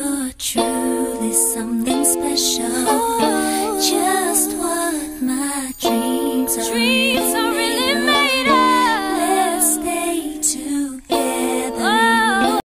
You're truly something special. Oh, just what my dreams are.